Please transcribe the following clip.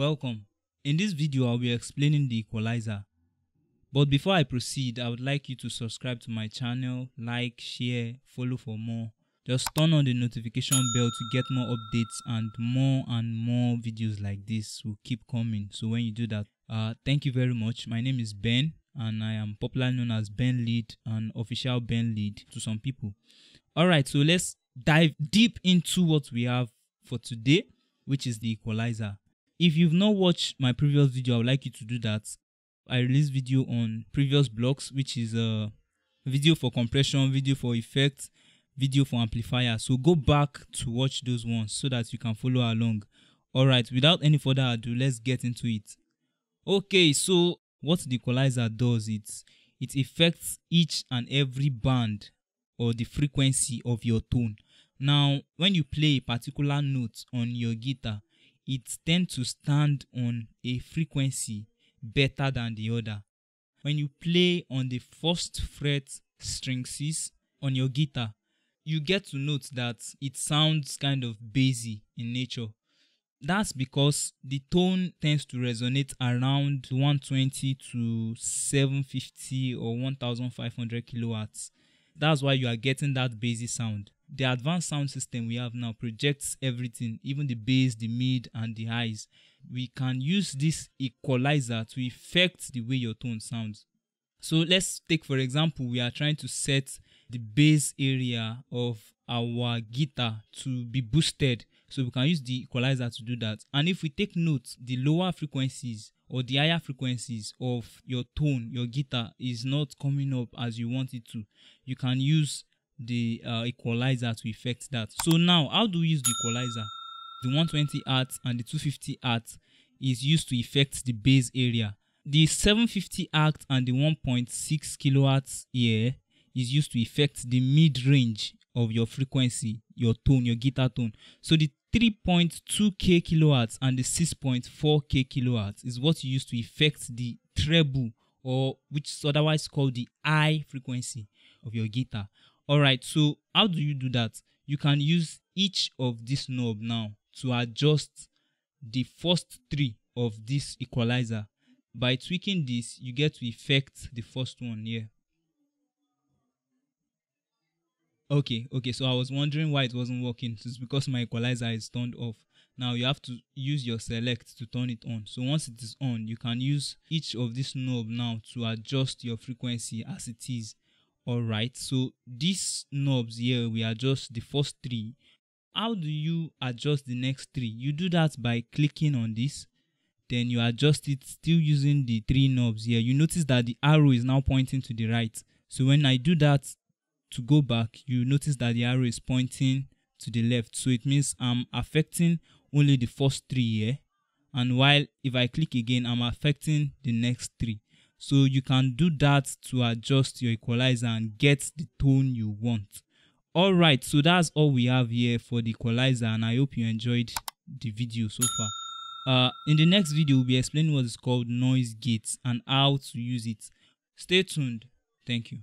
Welcome. In this video, I'll be explaining the equalizer. But before I proceed, I would like you to subscribe to my channel, like, share, follow for more. Just turn on the notification bell to get more updates and more and more videos like this will keep coming. So when you do that, uh, thank you very much. My name is Ben and I am popularly known as Ben Lead and official Ben Lead to some people. Alright, so let's dive deep into what we have for today, which is the equalizer. If you've not watched my previous video, I would like you to do that. I released video on previous blocks, which is a video for compression, video for effects, video for amplifier. So go back to watch those ones so that you can follow along. Alright, without any further ado, let's get into it. Okay, so what the equalizer does, it's, it affects each and every band or the frequency of your tone. Now, when you play a particular note on your guitar, it tends to stand on a frequency better than the other. When you play on the first fret string 6 on your guitar, you get to note that it sounds kind of bassy in nature. That's because the tone tends to resonate around 120 to 750 or 1500 kilohertz. That's why you are getting that bassy sound the advanced sound system we have now projects everything, even the bass, the mid, and the highs. We can use this equalizer to affect the way your tone sounds. So let's take, for example, we are trying to set the bass area of our guitar to be boosted. So we can use the equalizer to do that. And if we take note, the lower frequencies or the higher frequencies of your tone, your guitar is not coming up as you want it to. You can use the uh, equalizer to effect that. So now, how do we use the equalizer? The 120 hertz and the 250 hertz is used to effect the bass area. The 750 hertz and the 1.6 kilohertz here is used to effect the mid range of your frequency, your tone, your guitar tone. So the 3.2k kilohertz and the 6.4k kilohertz is what you use to effect the treble or which is otherwise called the high frequency of your guitar. Alright, so how do you do that? You can use each of this knob now to adjust the first three of this equalizer. By tweaking this, you get to effect the first one here. Okay, okay, so I was wondering why it wasn't working. It's because my equalizer is turned off. Now you have to use your select to turn it on. So once it is on, you can use each of this knob now to adjust your frequency as it is all right so these knobs here we adjust the first three how do you adjust the next three you do that by clicking on this then you adjust it still using the three knobs here you notice that the arrow is now pointing to the right so when i do that to go back you notice that the arrow is pointing to the left so it means i'm affecting only the first three here and while if i click again i'm affecting the next three so you can do that to adjust your equalizer and get the tone you want. Alright, so that's all we have here for the equalizer and I hope you enjoyed the video so far. Uh, in the next video, we'll be explaining what is called noise gates and how to use it. Stay tuned. Thank you.